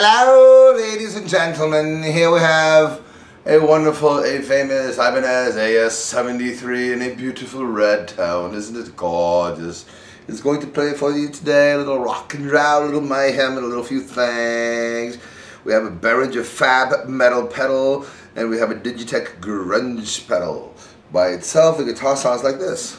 Hello, ladies and gentlemen. Here we have a wonderful, a famous Ibanez AS-73 in a beautiful red tone. Isn't it gorgeous? It's going to play for you today a little rock and roll, a little mayhem, and a little few things. We have a Behringer Fab metal pedal, and we have a Digitech grunge pedal. By itself, the guitar sounds like this.